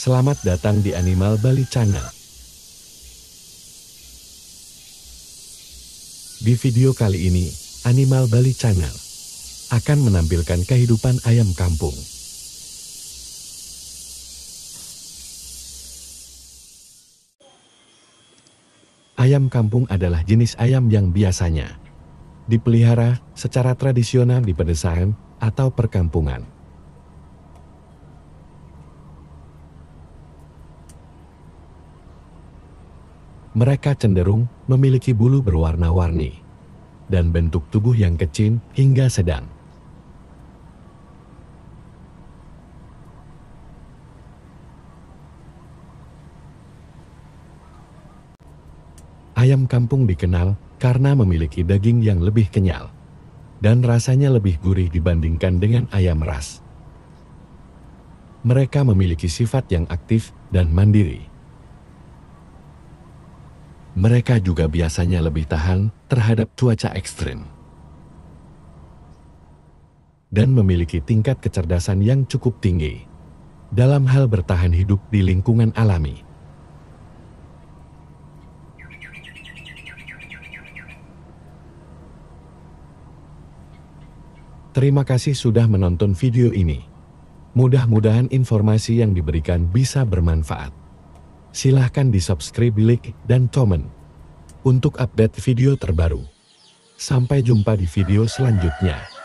Selamat datang di Animal Bali Channel. Di video kali ini, Animal Bali Channel akan menampilkan kehidupan ayam kampung. Ayam kampung adalah jenis ayam yang biasanya dipelihara secara tradisional di pedesaan atau perkampungan. Mereka cenderung memiliki bulu berwarna-warni dan bentuk tubuh yang kecil hingga sedang. Ayam kampung dikenal karena memiliki daging yang lebih kenyal dan rasanya lebih gurih dibandingkan dengan ayam ras. Mereka memiliki sifat yang aktif dan mandiri. Mereka juga biasanya lebih tahan terhadap cuaca ekstrim dan memiliki tingkat kecerdasan yang cukup tinggi dalam hal bertahan hidup di lingkungan alami. Terima kasih sudah menonton video ini. Mudah-mudahan informasi yang diberikan bisa bermanfaat silahkan di subscribe, like, dan komen untuk update video terbaru. Sampai jumpa di video selanjutnya.